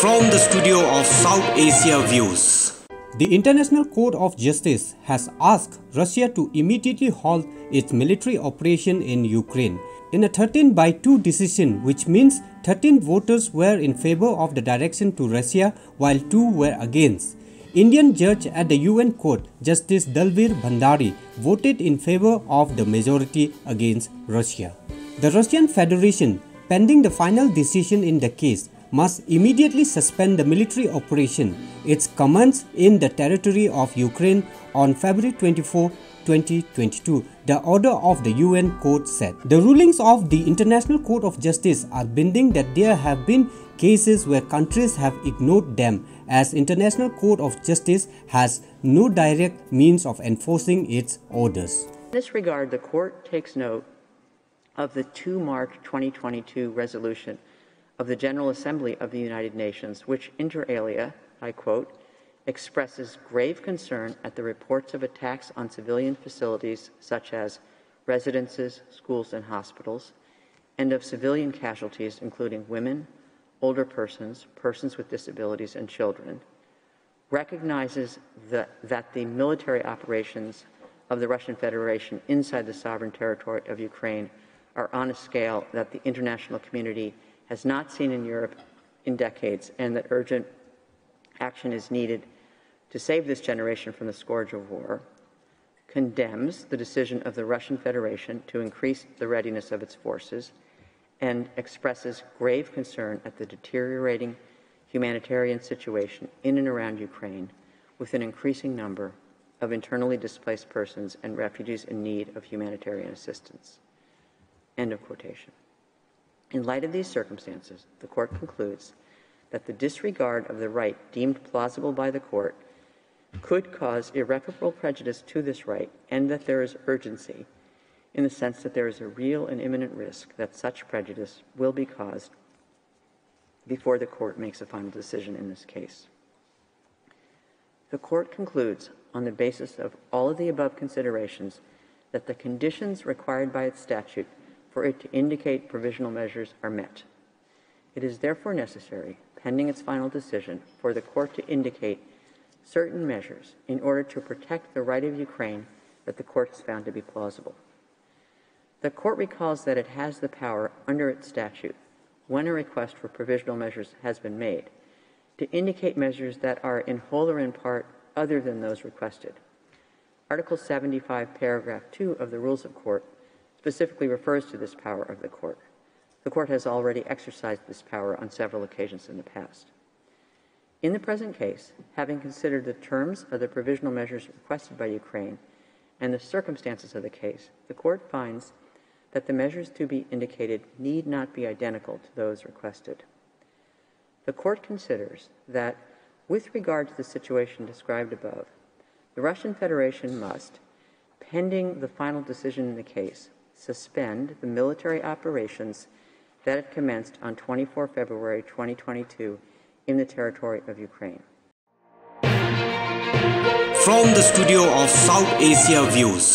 From the studio of South Asia Views. The International Court of Justice has asked Russia to immediately halt its military operation in Ukraine. In a 13 by 2 decision, which means 13 voters were in favor of the direction to Russia while 2 were against. Indian judge at the UN court, Justice Dalveer Bhandari, voted in favor of the majority against Russia. The Russian Federation, pending the final decision in the case, must immediately suspend the military operation. Its commenced in the territory of Ukraine on February 24, 2022, the order of the UN court said. The rulings of the International Court of Justice are binding that there have been cases where countries have ignored them as International Court of Justice has no direct means of enforcing its orders. In this regard, the court takes note of the 2 March 2022 resolution of the General Assembly of the United Nations, which inter alia, I quote, expresses grave concern at the reports of attacks on civilian facilities such as residences, schools, and hospitals, and of civilian casualties, including women, older persons, persons with disabilities, and children, recognizes that, that the military operations of the Russian Federation inside the sovereign territory of Ukraine are on a scale that the international community has not seen in Europe in decades, and that urgent action is needed to save this generation from the scourge of war, condemns the decision of the Russian Federation to increase the readiness of its forces, and expresses grave concern at the deteriorating humanitarian situation in and around Ukraine with an increasing number of internally displaced persons and refugees in need of humanitarian assistance. End of quotation. In light of these circumstances, the court concludes that the disregard of the right deemed plausible by the court could cause irreparable prejudice to this right and that there is urgency in the sense that there is a real and imminent risk that such prejudice will be caused before the court makes a final decision in this case. The court concludes, on the basis of all of the above considerations, that the conditions required by its statute for it to indicate provisional measures are met. It is therefore necessary, pending its final decision, for the court to indicate certain measures in order to protect the right of Ukraine that the court has found to be plausible. The court recalls that it has the power under its statute, when a request for provisional measures has been made, to indicate measures that are in whole or in part other than those requested. Article 75, paragraph 2 of the Rules of Court specifically refers to this power of the court. The court has already exercised this power on several occasions in the past. In the present case, having considered the terms of the provisional measures requested by Ukraine and the circumstances of the case, the court finds that the measures to be indicated need not be identical to those requested. The court considers that, with regard to the situation described above, the Russian Federation must, pending the final decision in the case, suspend the military operations that have commenced on 24 February 2022 in the territory of Ukraine. From the studio of South Asia Views.